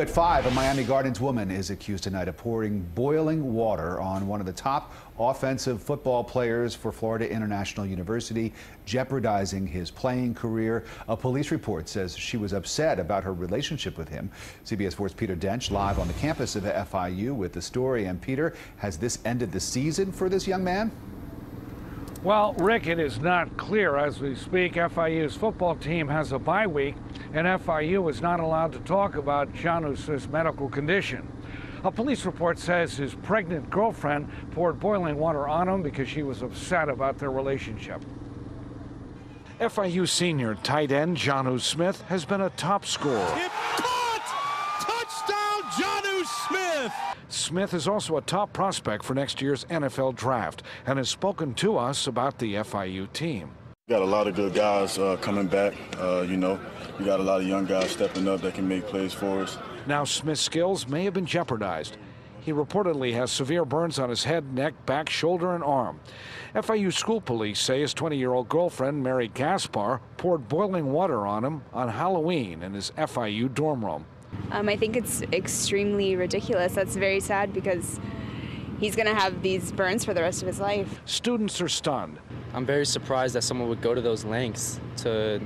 At five, a Miami Gardens woman is accused tonight of pouring boiling water on one of the top offensive football players for Florida International University, jeopardizing his playing career. A police report says she was upset about her relationship with him. CBS 4's Peter D'Oench live on the campus of FIU with the story. And Peter, has this ended the season for this young man? Well, Rick, it is not clear as we speak. FIU's football team has a bye week, and FIU is not allowed to talk about Jonnu's medical condition. A police report says his pregnant girlfriend poured boiling water on him because she was upset about their relationship. FIU senior tight end Jonnu Smith has been a top scorer. Smith. Smith is also a top prospect for next year's NFL draft and has spoken to us about the FIU team. We got a lot of good guys uh, coming back. Uh, you know, we got a lot of young guys stepping up that can make plays for us. Now Smith's skills may have been jeopardized. He reportedly has severe burns on his head, neck, back, shoulder, and arm. FIU school police say his 20 year old girlfriend, Mary Gaspar, poured boiling water on him on Halloween in his FIU dorm room. Um, I think it's extremely ridiculous. That's very sad because he's going to have these burns for the rest of his life. Students are stunned. I'm very surprised that someone would go to those lengths to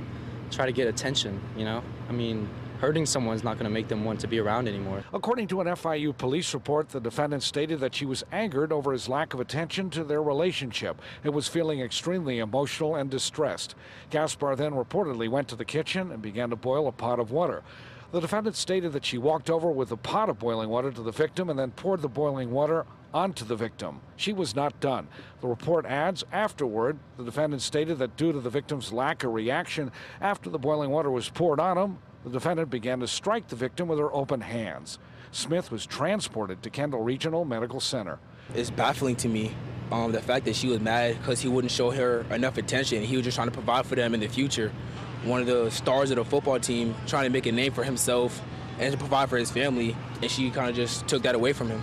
try to get attention, you know? I mean, hurting someone is not going to make them want to be around anymore. According to an FIU police report, the defendant stated that she was angered over his lack of attention to their relationship and was feeling extremely emotional and distressed. Gaspar then reportedly went to the kitchen and began to boil a pot of water. The defendant stated that she walked over with a pot of boiling water to the victim and then poured the boiling water onto the victim. She was not done. The report adds afterward, the defendant stated that due to the victim's lack of reaction after the boiling water was poured on him, the defendant began to strike the victim with her open hands. Smith was transported to Kendall Regional Medical Center. It's baffling to me um, the fact that she was mad because he wouldn't show her enough attention. He was just trying to provide for them in the future one of the stars of the football team, trying to make a name for himself and to provide for his family, and she kind of just took that away from him.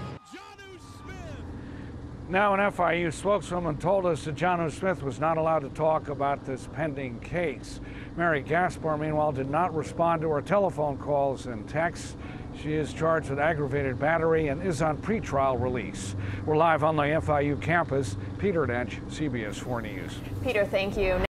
Now, an FIU spokeswoman told us that Jonnu Smith was not allowed to talk about this pending case. Mary Gaspar, meanwhile, did not respond to her telephone calls and texts. She is charged with aggravated battery and is on pretrial release. We're live on the FIU campus. Peter D'Oench, CBS 4 News. Peter, thank you.